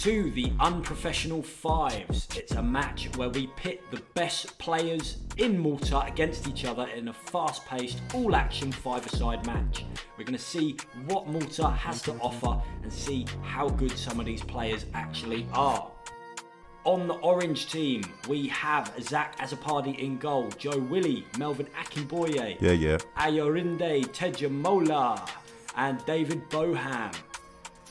To the Unprofessional Fives. It's a match where we pit the best players in Malta against each other in a fast paced, all action five a side match. We're going to see what Malta has to offer and see how good some of these players actually are. On the orange team, we have Zak Azzopardi in goal, Joe Willy, Melvin Akingboye, Yeah, yeah. Ayorinde Tejumola, and David Boham.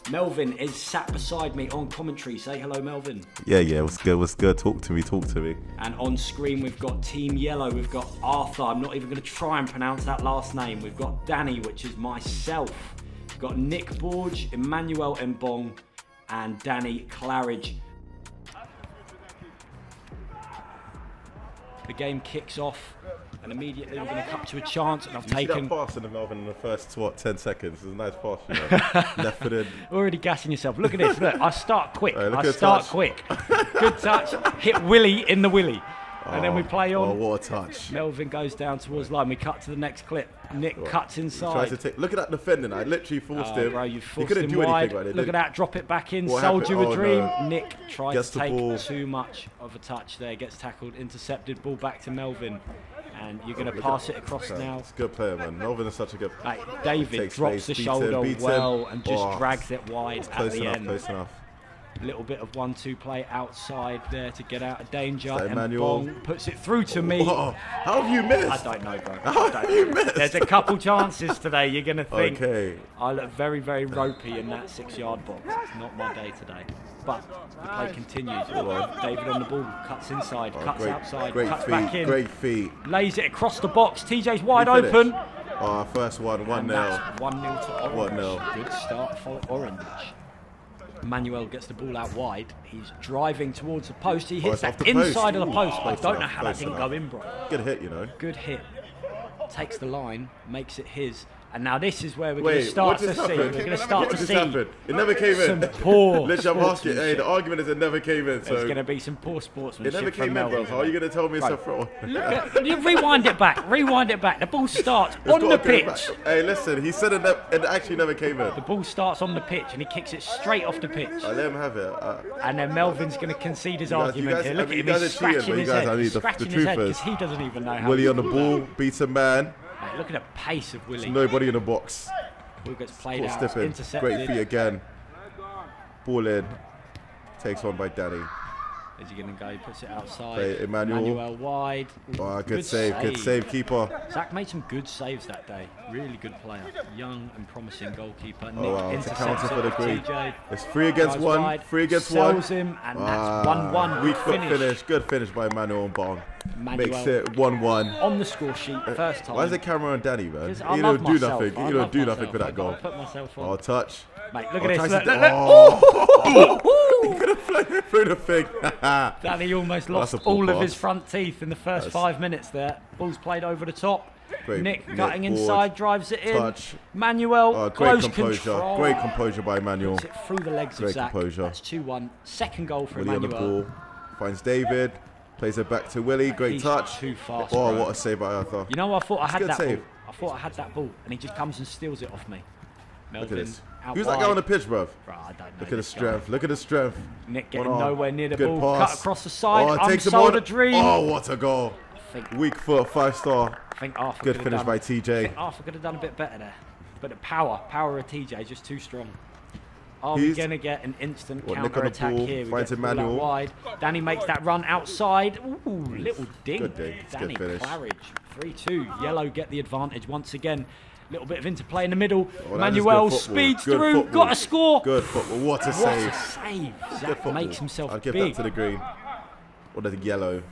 Melvin is sat beside me on commentary. Say hello, Melvin. Yeah, yeah. What's good? What's good? Talk to me. Talk to me. And on screen, we've got Team Yellow. We've got Arthur. I'm not even going to try and pronounce that last name. We've got Danny, which is myself. We've got Nick Borg, Emmanuel Mbong, and Danny Claridge. The game kicks off, and immediately we're going to to a chance. And I've You see taken that pass in the Melvin in the first what ten seconds? It's a nice pass, you know. Left footed. Already gassing yourself. Look at this. Look, I start quick. Look I start touch. quick. Good touch. Hit Willy in the Willy. And then we oh, play Oh, on. what a touch! Melvin goes down towards line. We cut to the next clip. Nick cuts He tries inside. to take. Look at that defending. I literally forced Oh, him. bro, you he couldn't him do wide. anything right there. Look at that. Drop it back in. What Sold happened? you a Oh, dream. no. Nick tries Gets to take ball. too much of a touch there. Gets tackled. Intercepted. Ball back to Melvin. And you're going to pass it across now. It's a good player, man. Melvin is such a good. Right, David drops space, the shoulder him, beats him. well and just Oh, drags it wide at the enough. end. Close enough. little bit of one-two play outside there to get out of danger. that And Emmanuel? Bong puts it through to me. Whoa, how have you missed? I don't know, bro. How don't have you missed? There's a couple chances today. You're gonna think Okay. I look very, very ropey in that six-yard box. It's not my day today. But the play continues. Oh, David on the ball, cuts inside, Oh, cuts great, outside, great cuts feet. back in, Great feet. lays it across the box. TJ's wide open. Oh, first one, one And nil. that's 1 0 to Orange. 1-0. Good start for Orange. Manuel gets the ball out wide. He's driving towards the post. He Oh, hits it's off that the post. inside of the Ooh, post. I don't know how that close didn't enough. go in, bro. Good hit, you know. Good hit. Takes the line, makes it his. And now this is where we're going to start to just see. happened? We're going to start to see. happened? It never came some in. poor Literally, I'm asking. Hey, the argument is it never came in. There's So going to be some poor sportsmanship it never from came in, bro. Melvin. How are you going to tell me it's a fraud? Look at, you rewind it back. Rewind it back. The ball starts It's on the pitch. Hey, listen. He said it, ne- it actually never came in. The ball starts on the pitch and he kicks it straight off the pitch. I let him have it. Uh, And then Melvin's going to concede his guys- you argument guys- here. I Look mean, at him, you guys he's are cheating, scratching but his you guys- head. I mean, the- the scratching his truth head is, because he doesn't even know how Willy to on the ball, that. beats a man. Look at the pace of Willy. Nobody in the box. Ball gets played Caught out, intercepted. Great feet again. Ball in. Takes one by Danny. Is he going to go? He puts it outside. Play Emmanuel. wide. Oh, good, save. Good save, keeper. Zach made some good saves that day. Really good player. Young and promising goalkeeper. Oh, Nick Oh, wow. It's a counter for the green. It's three against Goes one. wide, Three against one. sells him, and that's 1-1. Weak foot finish. finish. Good finish by Manuel Bong. Manuel. Makes it 1 1. On the score sheet, uh, first time. Why is the camera on Danny, man? I love don't do myself. nothing. I You don't love do nothing for that I've goal. Put myself on. Oh, touch. Mate, look Oh, at this. look, look. Oh! He could have flown through the thing. Danny almost lost poor all of his front teeth in the first That's- five minutes there. Ball's played over the top. Great. Nick Nick cutting forward. inside, drives it in. Touch. Manuel, Oh, great close composure. control. Great composure by Manuel. Puts it through the legs Great of Zach. composure. That's 2-1. Second goal for Willy on the ball. Finds David. Plays it back to Willy. Great He's touch. too fast, Oh, bro. what a save by Arthur. You know, I thought I had that save. ball. I thought I had that ball, and he just comes and steals it off me. Look at Melvin this. Out Who's wide. that guy on the pitch, bruv? Bro, I don't know Look at his guy. strength. Look at his strength. Nick getting One arm. nowhere near the Good ball. pass. Cut across the side. Oh, I'm takes him sold on. a dream. Oh, what a goal. Think, Weak foot, five star. I think Arthur Good finish done, by I TJ. think Arthur could have done a bit better there. But the power, power of TJ is just too strong. Are we He's- going to get an instant Nick counter attack ball, here? We finds get the ball out Emmanuel. wide. Danny makes that run outside. Ooh, little ding. Good ding. Danny good finish. Claridge. 3 2. Yellow get the advantage once again. Little bit of interplay in the middle. Oh, Manuel speeds Good through. football. Got a score. Good football. What a What save. a save. Zach makes himself I'll give big. that to the green. Or the yellow.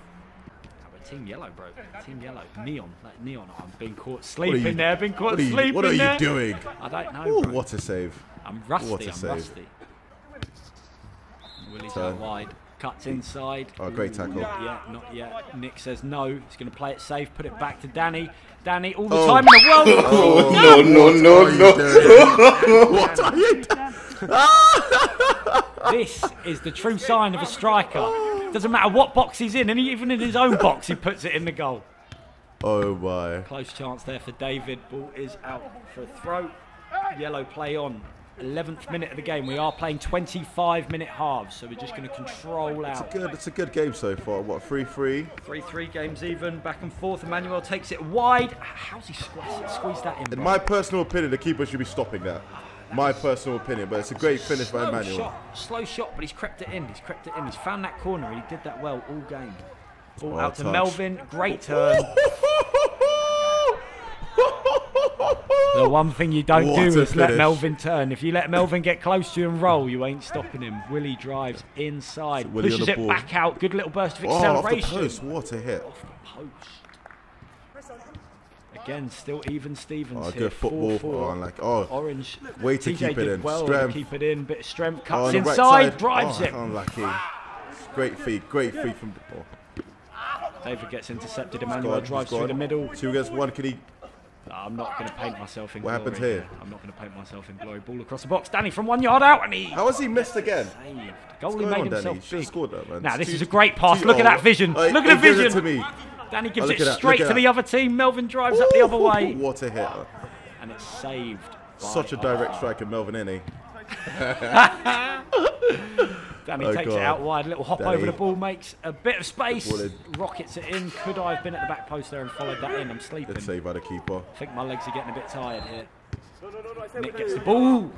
Team Yellow, bro. Team Yellow. Neon. Like neon. I'm being caught sleeping you- there. Been caught what are you, sleeping what are you doing? I don't know. Ooh, bro. what a save. I'm rusty. What a I'm save. rusty. Willy's out wide. Cuts mm. inside. Oh, great tackle. Not yet. Not yet. Nick says no. He's going to play it safe. Put it back to Danny. Danny, all the Oh. time in the world. Oh, oh, No, no, no, no. are you doing? what are you doing? This is the true sign of a striker. Doesn't matter what box he's in, and even in his own box, he puts it in the goal. Oh my. Close chance there for David. Ball is out for a throw. Yellow play on. 11th minute of the game. We are playing 25 minute halves, so we're just going to control out. It's a good. It's a good game so far. What three three? 3 3 games even, back and forth. Emmanuel takes it wide. How's he squeezed, squeezed that in? In bro? my personal opinion, the keeper should be stopping that. Ah, my personal opinion, but it's a great finish by slow Emmanuel. Shot, slow shot, but he's crept it in. He's crept it in. He's found that corner. He did that well all game. Ball Oh, out to touch. Melvin. Great turn. The one thing you don't What do is let. Melvin turn. If you let Melvin get close to you and roll, you ain't stopping him. Willy drives inside, Willy pushes it ball. back out. Good little burst of Oh, off the acceleration. post! What a hit! Off the post. Again, still even Stevens Oh, here. good football. 4-4. Oh, like oh, Orange. Way to TJ keep it in. well Strength. keep it in. Bit of strength. oh, Cuts on the right inside, drives oh, it. Unlucky. Great feed. Great feed from. Oh, David gets intercepted. Emmanuel drives through the middle. Two against one. Can he? I'm not going to paint myself in What glory. happens here? I'm not going to paint myself in glory. Ball across the box. Danny from one yard out, and he How has he missed again? saved. Goalie made on, Danny? himself should big. scored that, man. Now this two- is a great pass. Look at that vision. Look at the vision. to me. Danny gives Oh, it look at that, straight to the other team. Melvin drives up the other way, What a hit! and it's saved. Such a direct strike of Melvin Innie. Danny Oh, takes it out wide. A little hop Danny. over the ball, makes a bit of space. Rockets it in. Could I have been at the back post there and followed that in? I'm sleeping. Good save by the keeper. I think my legs are getting a bit tired here. Nick gets the ball.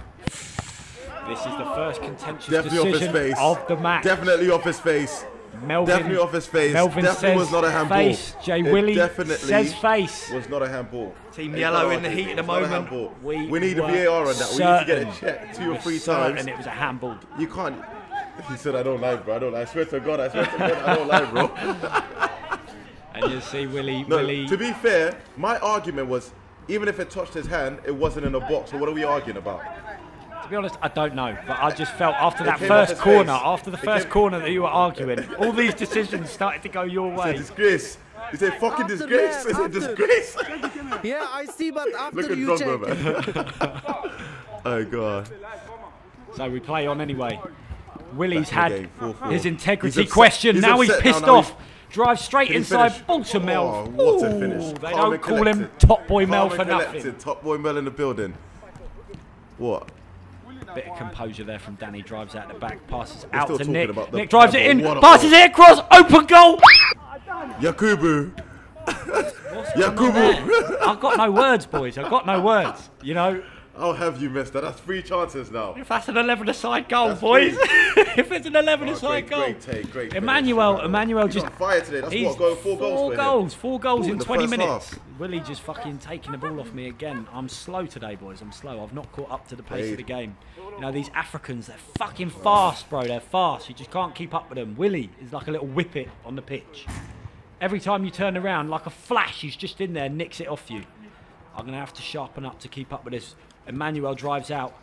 This is the first contentious Definitely off his decision face. of the match. Definitely off his face. Melvin, Definitely off his face. Melvin definitely was not a handball. face. Jay It Willy definitely says face. was not a handball. Team It yellow in the heat of the it was not a moment. We We, need a VAR on that. We need to get certain. it checked two or three times. And it was a handball. You can't. He said, "I don't lie, bro. I don't lie. I swear to God, I swear to God, I don't lie, bro." And you see Willy, No, Willy. to be fair, my argument was, even if it touched his hand, it wasn't in a box. So what are we arguing about? To be honest, I don't know, but I just felt after that first corner, face. after the It first came- corner that you were arguing, all these decisions started to go your It's a way. disgrace. It's a fucking After disgrace. that, It's a disgrace. Yeah, I see, but after Look at you check. Oh god. So we play on anyway. Willy's had game, 4-4. his integrity questioned. he's now he's pissed off. Drives straight inside. to Mel. Oh, what a Ooh, finish. They Calm don't call him. Top Boy Mel Calm for and nothing. Top boy Mel in the building. What? Bit of composure there from Danny. Drives out the back. Passes We're out to Nick. Nick drives it in. Passes it across. Open goal. Yakubu. Yakubu. I've got no words, boys. I've got no words. You know, How have you missed that? That's three chances now. if that's an 11 aside goal, That's boys. if it's an 11 Oh, aside great, goal. great take, great finish. Emmanuel, Emmanuel He's just on fire today. That's He's what going four, goals for him. goals, four goals Ooh, in in 20 minutes. half. Willy just fucking taking the ball off me again. I'm slow today, boys. I'm slow. I've not caught up to the pace of the game. You know, these Africans, they're fucking fast, bro. They're fast. You just can't keep up with them. Willy is like a little whippet on the pitch. Every time you turn around, like a flash, he's just in there, nicks it off you. I'm going to have to sharpen up to keep up with this. Emmanuel drives out,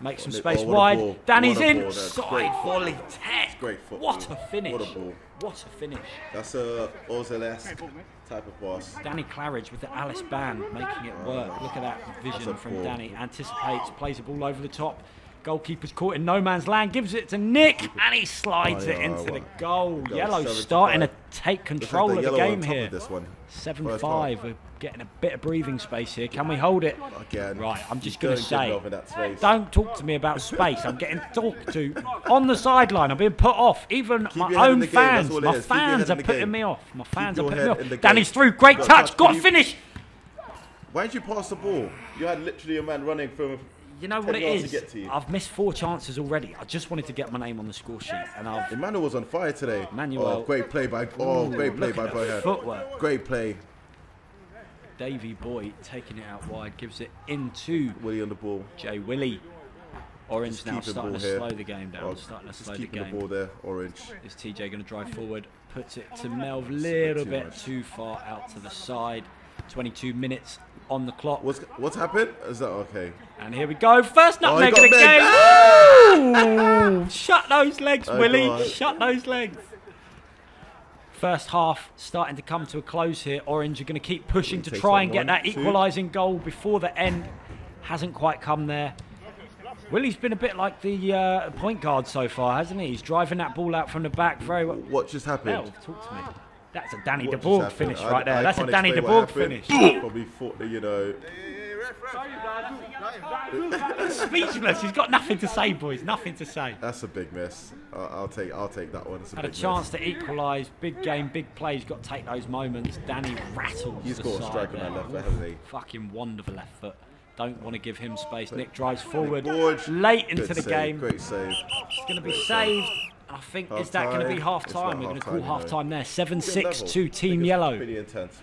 makes some space oh, wide. Danny's What a in. That's Side great volley tech. great football. What a finish. What a ball. What a finish. That's a Ozil-esque type of pass. Danny Claridge with the Alice band making it work. Look at that vision from ball. Danny. Anticipates, plays the ball over the top. Goalkeeper's caught in no man's land, gives it to Nick, and he slides Oh, it into the goal. goal Yellow starting to take control like of the the game here. This one. 7 First 5. We're getting a bit of breathing space here. Can we hold it? Again. Right, I'm just going to say. that space. Don't talk to me about space. I'm getting talked to on the sideline. I'm being put off. Even my head in own the game, that's fans. My is. Keep your head fans are putting me off. My fans are putting me head in the off. Danny's through. Great touch. Got to finish. Why did you pass the ball? You had literally a man running from. You know 10 what it is? to get to you. I've missed four chances already. I just wanted to get my name on the score sheet, and I've Emmanuel was on fire today. Emmanuel. Oh, great play by. Oh, Ooh, great play by at the Boham. footwork. Great play. Davy Boy taking it out wide, gives it into Willy on the ball. Jay Willy. Orange Just now starting to here. slow the game down. Oh, starting to just slow the keeping the, game. ball there. Orange. Is TJ going to drive forward? Puts it to Melv, little too bit much. too far out to the side. 22 minutes on the clock. What's what's happened? Is that okay? And here we go. First Oh, nutmeg of the game. Shut those legs, Oh, Willy. God. Shut those legs. First half starting to come to a close here. Orange are going to keep pushing to try and get that equalising goal before the end. Hasn't quite come there. Willy's been a bit like the uh, point guard so far, hasn't he? He's driving that ball out from the back very well. What just happened? Mel, talk to me. That's a Danny What De just finish I- right there. I That's a Danny De explain Borg what happened. finish. Probably thought that you know. Speechless. He's got nothing to say, boys. Nothing to say. That's a big miss. I'll, I'll take I'll take that one. A Had a chance miss. to equalise. Big game, big plays. Got to take those moments. Danny rattles. He's got a strike on that left foot, hasn't he? Fucking wonderful left foot. Don't want to give him space. Nick drives forward late into Good the save, game. Great save. It's going to be Great saved. I think is that going to be Half-time. half It's time? not We're going to call you know. half time there. Seven Good six level. to Team Yellow. Pretty intense.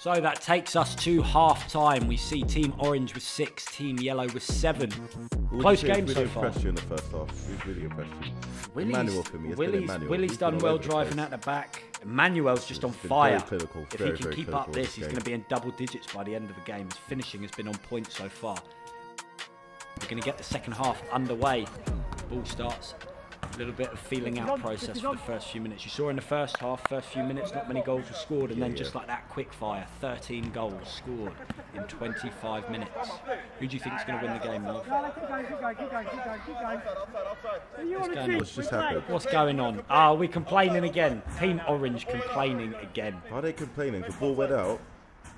So that takes us to half time. We see Team Orange with six, Team Yellow with seven. Close would you say game really so far. impressed you in the first half? Really impressed you? Willy's, Emmanuel for me. It's Willy's, Emmanuel. Willy's done well driving out the back. Emmanuel's just on fire. very if very, he can keep up this, this he's going to be in double digits by the end of the game. His finishing has been on point so far. We're going to get the second half underway. Ball starts. A little bit of feeling out process for the first few minutes. You saw in the first half, first few minutes, not many goals were scored, and then Yeah, just like that, quick fire, 13 goals scored in 25 minutes. Who do you think is going to win the game, Mel? What's going on? What's just happened? What's going on? Are we complaining again? Team Orange complaining again. Why are they complaining? The ball went out,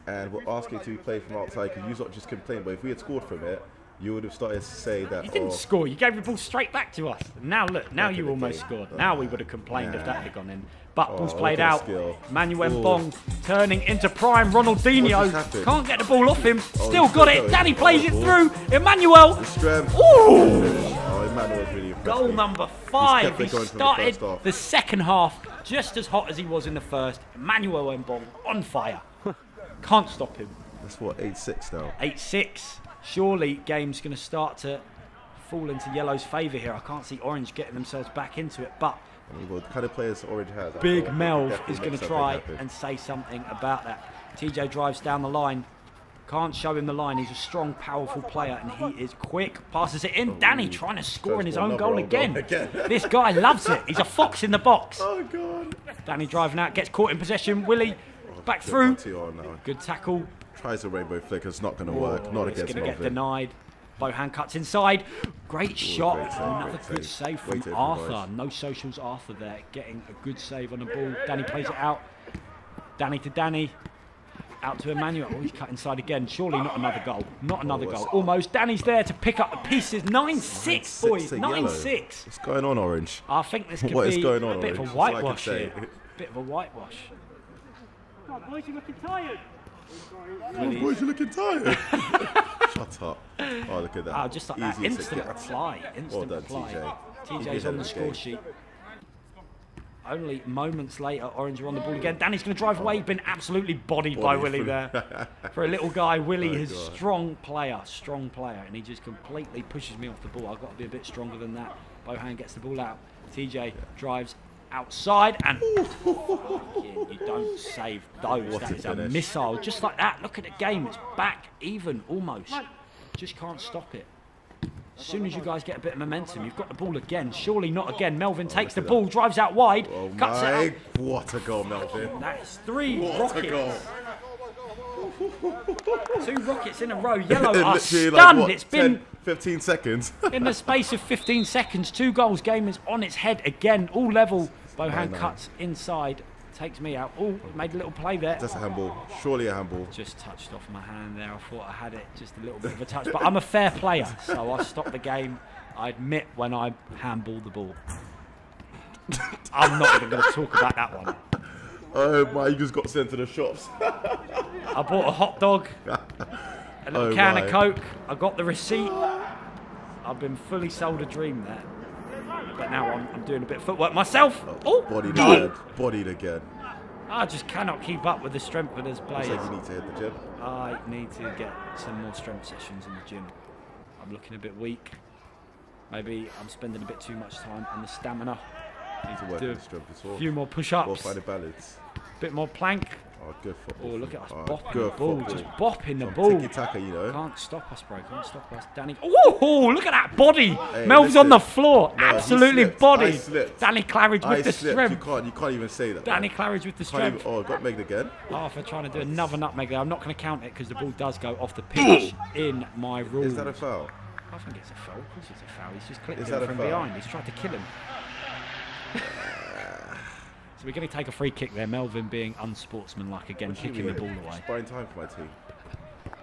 and we're asking to be played from outside. Can you not just complain? But if we had scored from it, you would have started to say that. You didn't oh, score. You gave the ball straight back to us. Now look, now you almost game. scored. Oh, Now we would have complained if that had gone in. But Oh, ball's played out. skill. Manuel Ooh. Bong turning into prime Ronaldinho. What just happened? Can't get the ball off him. Oh, Still got it. going. Danny plays oh, it Oh, through. Emmanuel. Ooh. Oh, Emmanuel's really Goal number five. He from the started the second half just as hot as he was in the first. Emmanuel Mbong on fire. Can't stop him. That's what eight six now. 8 6. Surely game's going to start to fall into Yellow's favour here. I can't see Orange getting themselves back into it, but I mean, well, the kind of players Orange has. Big Melv is going to try happen. and say something about that. TJ drives down the line. Can't show him the line. He's a strong, powerful player, and he is quick. Passes it in. Oh, Danny trying to score in his own goal again. goal again. this guy loves it. He's a fox in the box. Oh god. Danny driving out, gets caught in possession. Willy back through. one to you on now. Good tackle. Tries a rainbow flick. It's not going to work. Oh, Not it's against going to get denied. Boham cuts inside. Great shot. great save, Another great good save. save from Arthur. No socials Arthur there. Getting a good save on the ball. Danny plays it out. Danny to Danny. Out to Emmanuel. Oh, he's cut inside again. Surely not another goal. Not oh, another it's- goal. Almost. Danny's there to pick up the pieces. 9 6, Six boys. 9 yellow. 6. What's going on, Orange? I think this could What is be going on, a bit of a That's all I can whitewash here. Bit of a whitewash. Boys, you're looking tired. Oh, boys, you're looking tired. Shut up. Oh, look at that. Oh, just like that. Easy as it Instant gets. reply. Instant done, reply. TJ. TJ's He on the score okay. sheet. Only moments later, Orange are on the ball again. Danny's going to drive away. He's been absolutely bodied by Willy through. there. For a little guy, Willy My is a God. strong player, strong player, and he just completely pushes me off the ball. I've got to be a bit stronger than that. Boham gets the ball out. TJ drives outside and you don't save those. What That a is a finish. missile. Just like that. Look at the game. It's back even almost. Just can't stop it. As soon as you guys get a bit of momentum, you've got the ball again. Surely not again. Melvin oh, takes the ball, drives out wide, Oh cuts it out. What a goal, Melvin. That is three What a rockets. goal. Two rockets in a row. Yellow are stunned. like, what, it's been 10, 15 seconds. in the space of 15 seconds. Two goals. Game is on its head again. All level. Boham cuts inside, takes me out. Oh, made a little play there. That's a handball. Surely a handball. Just touched off my hand there. I thought I had it, just a little bit of a touch. But I'm a fair player, so I stopped the game. I admit when I handball the ball. I'm not even going to talk about that one. Oh my! You just got sent to the shops. I bought a hot dog, a little Oh can my. of Coke. I got the receipt. I've been fully sold a dream there. But now I'm, I'm doing a bit of footwork myself. Oh, oh Bodied no. again. Bodied again. I just cannot keep up with the strength of this Looks players. like you need to hit the gym. I need to get some more strength sessions in the gym. I'm looking a bit weak. Maybe I'm spending a bit too much time on the stamina. Need to work on the strength as a few more push-ups, find a balance. bit more plank. Oh, good football. Oh, look at us Oh, bopping the ball, football. just bopping the Some ball. Tiki-taka, you know. Can't stop us, bro. Can't stop us. Danny. Oh, look at that body. Hey, Mel's on the floor. No, Absolutely slipped. I bodied. slipped. Danny Claridge with I the slipped. You can't. You can't even say that. Danny man. Claridge with the Can't even, strength. oh, got megged again. Arthur trying to do another nutmeg there. I'm not going to count it because the ball does go off the pitch in my rules. Is that a foul? I think it's a foul. Of course, it's a foul. He's just clipped Is him from behind. He's tried to kill him. so we're going to take a free kick there. Melvin being unsportsmanlike again, kicking the ball away. Just buying time for my team.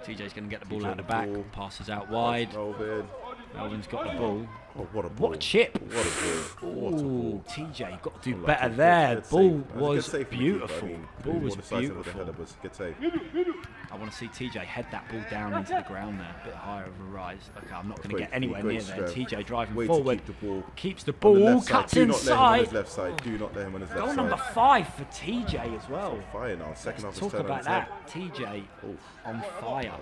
TJ's going to get the ball TJ out the the back. ball. Passes out wide. Melvin. Melvin's got the ball. Oh, what a ball. What a chip! What a ball. What a Ooh, ball. TJ, you've got to do Well, better there. Ball That a good was the beautiful. Ball was decisive with the beautiful. Header, but Good save. I want to see TJ head that ball down into the ground there, a bit higher of a rise. Okay, I'm not going to get anywhere near there. TJ driving Way forward, keep the ball keeps the the ball, side. cuts Do not let him on his inside. left side. Do not let him on his left Goal side. number five for TJ as well. Fire now. Second half is Talk about that. TJ Oof. on fire.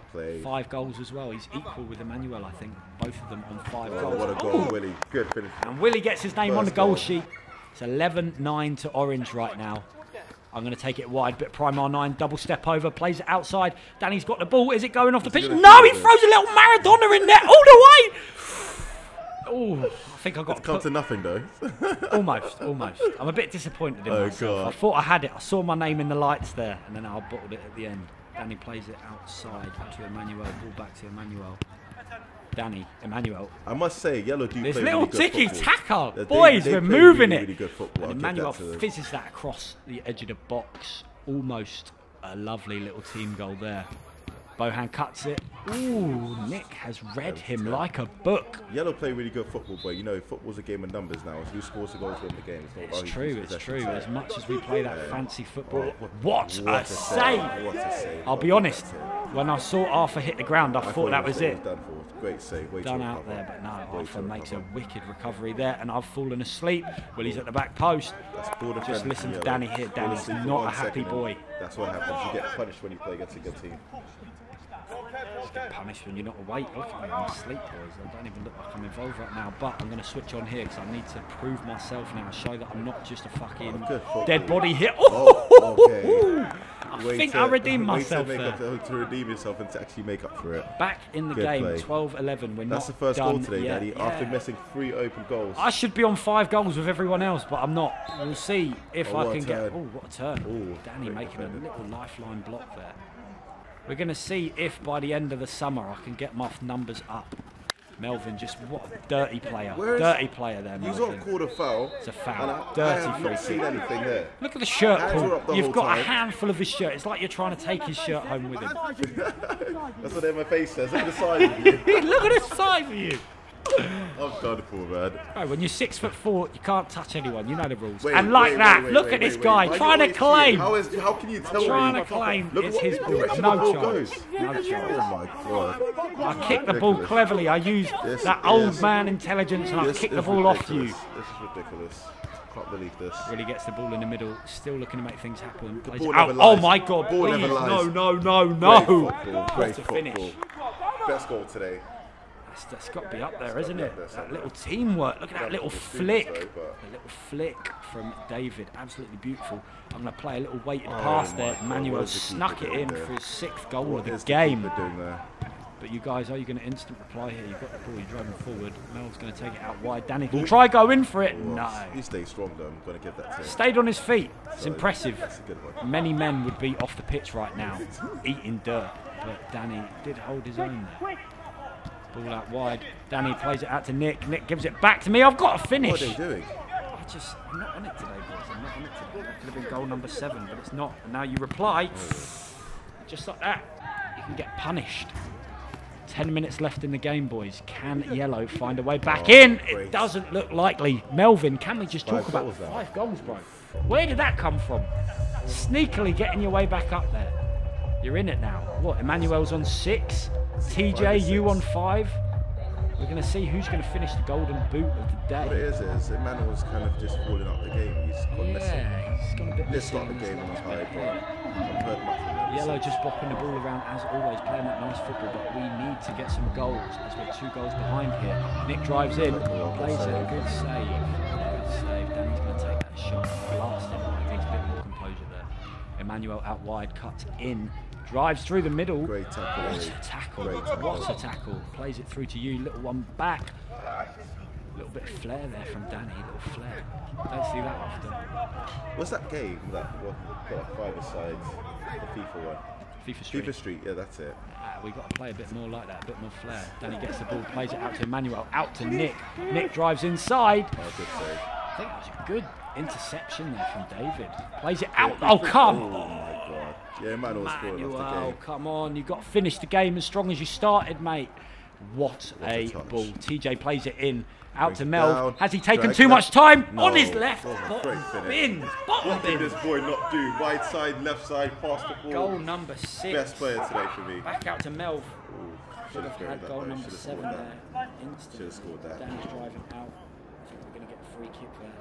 Five goals as well. He's equal with Emmanuel, I think. Both of them on five Oh, goals. what a goal, Oh! Willy. Good finish. And Willy gets his name on the goal goal. sheet. It's 11-9 to Orange right now. I'm going to take it wide, but Prime R9 double step over, plays it outside. Danny's got the ball. Is it going off the pitch? No, he throws a little Maradona in there all the way. Oh, I think I got It's come put- to nothing, though. almost, almost. I'm a bit disappointed in Oh, myself. God. I thought I had it. I saw my name in the lights there, and then I bottled it at the end. Danny plays it outside to Emmanuel. Ball back to Emmanuel. Danny, Emmanuel. I must say, Yellow do This play little really football. taka, They- boys, they we're moving really, it. Really good football. And Emmanuel that fizzes that across the edge of the box. Almost a lovely little team goal there. Boham cuts it. Ooh, Nick has read him like a book. Yellow play really good football, but you know, football's a game of numbers now. It's who scores the goals win the game. It's, not It's true, it's true. As much as we play that Yeah. fancy oh, football, Oh, what, a save! What a save. I'll be honest, save. When I saw Arthur hit the ground, I, I thought that was it. Done for. Great save. Way Done out there, but no, Way Arthur makes a wicked recovery there, and I've fallen asleep. Willy's at the back post. Just listen to Danny here. Danny's not a happy boy. That's what happens. You get punished when you play against a good team. Punished when you're not awake. Look at me, I'm asleep, boys. I don't even look like I'm involved right now. But I'm going to switch on here because I need to prove myself now, show that I'm not just a fucking Oh, dead body hit. Oh, okay. I Way think to- I redeemed to myself there. up- to, to redeem yourself and to actually make up for it. Back in the Good game, play. 12-11. We're That's the first goal today, yet. Daddy. After missing three open goals. I should be on five goals with everyone else, but I'm not. We'll see if Oh, I can get. Oh, what a turn! Ooh, Danny making a little lifeline block there. We're going to see if by the end of the summer I can get my numbers up. Melvin, just what a dirty player. Dirty player there, He's Melvin. not called a foul. It's a foul. And I, Dirty I free seen anything there. Look at the shirt Hands were pull. up the You've got a handful of his shirt. It's like you're trying to take his shirt home with him. That's what my face says. Look at the size of you. Look at the size of you. I'm done for, man. Right, when you're six foot four, you can't touch anyone. You know the rules. Wait, and like wait, that, wait, look at this guy trying to claim. How, is, how can you tell Trying me? to claim Look it's his ball. No chance. No chance. Oh my god. I kicked the ball Ridiculous. cleverly. I used This that is- old man intelligence and I kicked the is ball off you. This is ridiculous. Can't believe this. Really gets the ball in the middle, still looking to make things happen. Plays ball it out. never Oh my god, Ball please. lies. No, no, no, Great no. football. Great What a finish. football. Best goal today. That's, that's got to be up there, isn't it? there That little teamwork. Look at that little flick. students though, but- A little flick from David. Absolutely beautiful. I'm going to play a little weighted Oh pass there. God, Manuel what is the snuck it in there? for his sixth goal What of the game. But you guys, are you going to instant reply here? You've got the ball, you're driving forward. Mel's going to take it out wide. Danny will try go in for it. No. He stays strong though. I'm going to give that to him. Stayed on his feet. It's So, impressive. That's a good one. Many men would be off the pitch right now, eating dirt. But Danny did hold his own there. Ball out wide. Danny plays it out to Nick. Nick gives it back to me. I've got to finish. What are they doing? I just, I'm not on it today, boys. I'm not on it today. That could have been goal number seven, but it's not. And now you reply, just like that. You can get punished. Ten minutes left in the game, boys. Can Yellow find a way back Oh, in? It doesn't look likely. Melvin, can we just talk Five about goals five goals, bro? Where did that come from? Sneakily getting your way back up there. You're in it now. What? Emmanuel's on six. TJ, you on five. We're going to see who's going to finish the golden boot of the day. What it is is Emmanuel's kind of just falling out the game. He's gone missing. Yeah, he's gone a bit Let's missing. start the game on a high, but I haven't heard much from him. Yellow just bopping the ball around as always, playing that nice football, but we need to get some goals as we're two goals behind here. Nick drives in, plays it, good save. Good save. Danny's going to take that shot, blast it. I think a bit more composure there. Emmanuel out wide, cuts in, drives through the middle. Great tackle, What a tackle. Great tackle. What a tackle. Plays it through to you, little one back. Little bit of flair there from Danny, little flair. Don't see that often. What's that game? That what, like five sides, the FIFA one. FIFA Street. FIFA Street, yeah, that's it. Ah, we got to play a bit more like that, a bit more flair. Danny gets the ball, plays it out to Emmanuel, out to Nick. Nick drives inside. Oh, good save. I think that was a good interception there from David. Plays it out. Oh, come Oh on. Yeah, Emmanuel scored the game. come on. You've got to finish the game as strong as you started, mate. What, What a a, ball. TJ plays it in. Out Brings to Mel. Has he taken too that- much time? No. On his left. Bottom bin. Bottom What did this boy not do? Right side, left side, pass the ball. Goal number six. Best player today for me. Back out to Mel. Should have Had scored goal though. number seven there. Should have scored that. Danny's driving out. I think we're going to get a free kick there.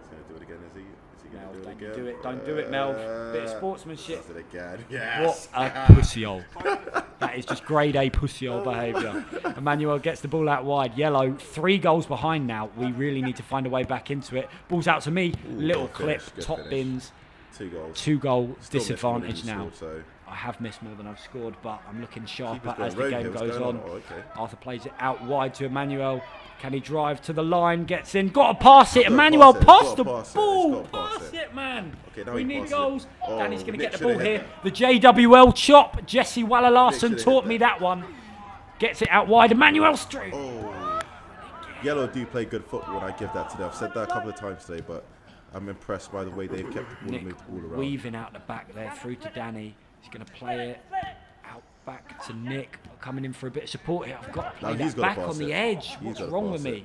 He's gonna do it again, is he? Mel, Do don't again? do it. Don't do it, Mel. Bit of Uh, sportsmanship. Does it again? What a pussy hole. that is just grade A pussy hole behaviour. Emmanuel gets the ball out wide. Yellow, three goals behind now. We really need to find a way back into it. Ball's out to me. Little clip, finish, top finish. bins. Two goals. Two goal Still missed more than disadvantage now. so I have missed more than I've scored, but I'm looking sharper as the game goes on. on? Oh, okay. Arthur plays it out wide to Emmanuel. Can he drive to the line? Gets in. Got to pass it. Emmanuel, pass it, pass the pass ball. gotta pass Pass it. it, man. Okay, now we need goals. Oh, Danny's going to get the ball here. The JWL chop. Jesse Waller Larson taught me that. that one. Gets it out wide. Emmanuel Street. Oh, Yellow do play good football, and I give that to them. I've said that a couple of times today, but I'm impressed by the way they've kept the ball Nick moved all around. weaving out the back there through to Danny. He's going to play it out back to Nick. Coming in for a bit of support here. I've got to play No, he's that back on the edge. He's What's wrong with me? it.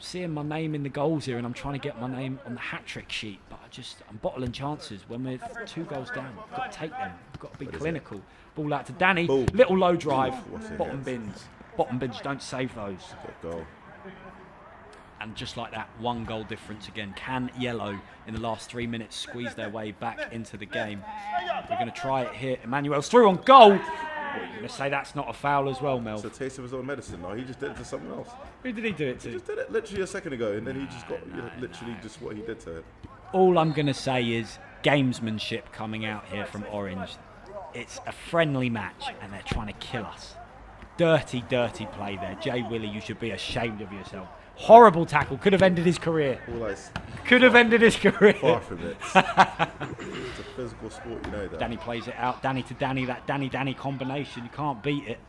Seeing my name in the goals here, and I'm trying to get my name on the hat trick sheet, but I just I'm bottling chances. When we're two goals down, we've got to take them. We've got to be What it? clinical. Ball out to Danny. Little low drive. Bottom bins. Bottom bins don't save those. And just like that, one goal difference again. Can Yellow in the last three minutes squeeze their way back into the game? We're going to try it here. Emmanuel's through on goal. Oh, you're going to say that's not a foul as well, Mel. It's a taste of his own medicine. No, he just did it to someone else. Who did he do it to? He just did it literally a second ago, and then he just got you know, literally just what he did to it. All I'm going to say is gamesmanship coming out here from Orange. It's a friendly match, and they're trying to kill us. Dirty, dirty play there. Jay Willy, you should be ashamed of yourself. Horrible tackle. Could have ended his career. Could have ended his career. far from it. it's a physical sport, you know that. Danny plays it out. Danny to Danny. That Danny Danny combination. You can't beat it.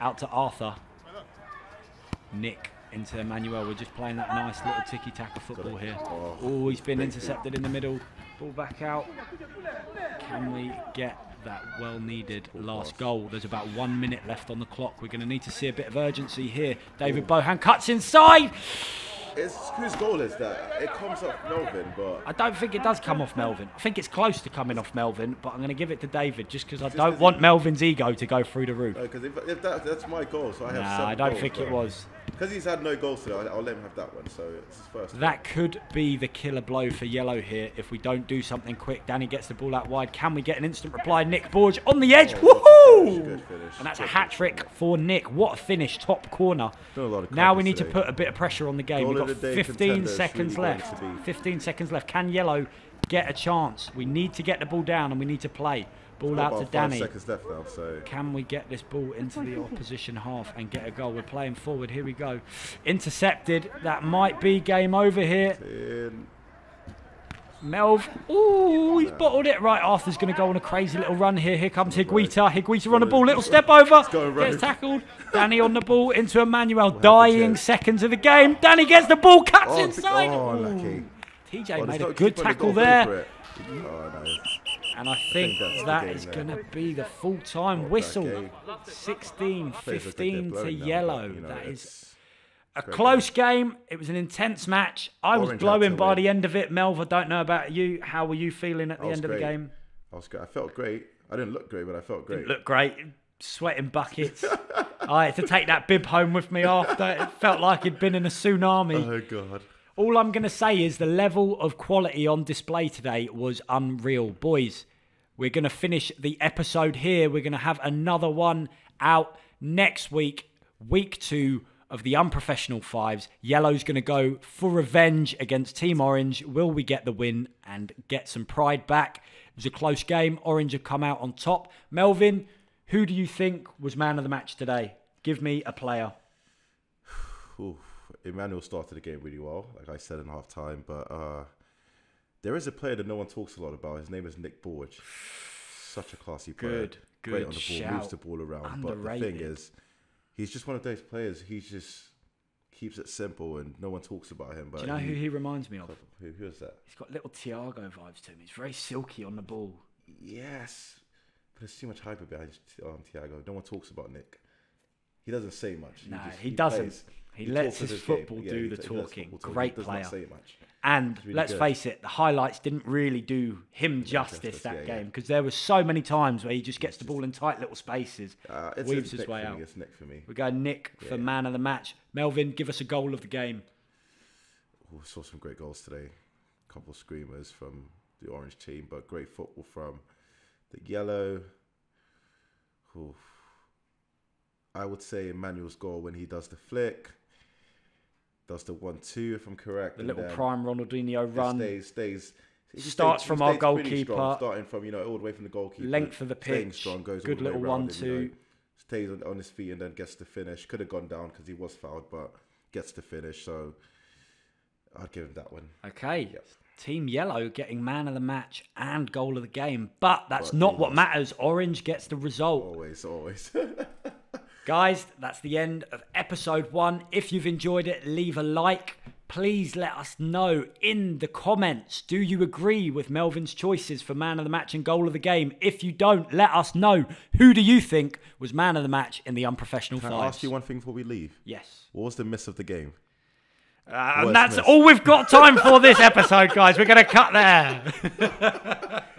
Out to Arthur. Nick into Emmanuel. We're just playing that nice little tiki-taka football here. Oh, Oh, he's been intercepted in the middle. Ball back out. Can we get that well needed last goal? There's about one minute left on the clock. We're going to need to see a bit of urgency here. David Boham cuts inside. It's whose goal is that? It comes off Melvin, but I don't think it does come off Melvin. I think it's close to coming off Melvin, but I'm going to give it to David just because I don't want Melvin's ego to go through the roof. because if, if that, that's my goal, so I have Nah, I don't goals, think it was. Because he's had no goals today, I'll, I'll let him have that one. So it's his first. That could be the killer blow for Yellow here if we don't do something quick. Danny gets the ball out wide. Can we get an instant reply? Nick Borg on the edge. Oh, Woohoo! good finish, And that's a good hat finish, trick for Nick. What a finish, top corner. A lot of Now we need to put a bit of pressure on the game. Goal We've got 15 seconds really left. 15 seconds left. Can Yellow get a chance? We need to get the ball down and we need to play. Ball out to five Danny. seconds left now, so Can we get this ball into the opposition half and get a goal? We're playing forward. Here we go. Intercepted. That might be game over here. in, Melv. Ooh, he's bottled it. Right, Arthur's going to go on a crazy little run here. Here comes Higuita. Higuita on the ball. Little step over. going. Gets tackled. Danny on the ball into Emmanuel. happened Dying seconds of the game. Danny gets the ball. Cuts oh, inside. oh, lucky. TJ Oh, made a good tackle got to go there. For it. No. And I think that's the that is going to be the full time whistle. 16 Players look like they're 15 to now, yellow. you know, that is a close game. It was an intense match. I was Orange had blowing by win. the end of it. Melv, I don't know about you. How were you feeling at the was end of the game? I was good. I felt great. I didn't look great, but I felt great. Look great. Sweating buckets. I had to take that bib home with me after. It felt like it'd been in a tsunami. oh god. All I'm going to say is the level of quality on display today was unreal. Boys, we're going to finish the episode here. We're going to have another one out next week, week two of the unprofessional fives. Yellow's going to go for revenge against Team Orange. Will we get the win and get some pride back? It was a close game. Orange have come out on top. Melvin, who do you think was man of the match today? Give me a player. Emmanuel started the game really well, like I said in half time, but uh, There is a player that no one talks a lot about. His name is Nick Borg. Such a classy player. Good, Great on the ball, shout. moves the ball around. But the thing is, he's just one of those players. He just keeps it simple, and no one talks about him. But Do you know who he reminds me of? who, who is that? He's got little Thiago vibes to him. He's very silky on the ball. Yes, but there's too much hype behind um, Thiago. No one talks about Nick. He doesn't say much. No, just- he doesn't. plays. He lets his football Yeah, do he the talking. talk. Great player. Much. And really let's good. face it, the highlights didn't really do him justice justice, that yeah, yeah. game because there were so many times where he just gets the ball in tight little spaces, Uh, it's, weaves it's his Nick way for out. Me. It's Nick for me. We go Nick for man of the match. Melvin, give us a goal of the game. Ooh, saw some great goals today. A couple of screamers from the orange team, but great football from the yellow. Ooh. I would say Emmanuel's goal when he does the flick, does the one-two if I'm correct. The little then prime Ronaldinho run. stays stays. Starts stays- from our pretty strong, goalkeeper. starting from you know all the way from the goalkeeper. Length of the pitch, strong, goes good all the way little around him, you know, 1-2. stays on, on his feet and then gets the finish. Could have gone down because he was fouled, but gets the finish. So I'd give him that one. Okay. Team Yellow getting man of the match and goal of the game. But that's But not what matters. Orange gets the result. Always, always. Guys, that's the end of episode one. If you've enjoyed it, leave a like. Please let us know in the comments. Do you agree with Melvin's choices for man of the match and goal of the game? If you don't, let us know. Who do you think was man of the match in the unprofessional Can I fives? ask you one thing before we leave? Yes. What was the miss of the game? Uh, and that's miss. all we've got time for this episode, guys. We're going to cut there.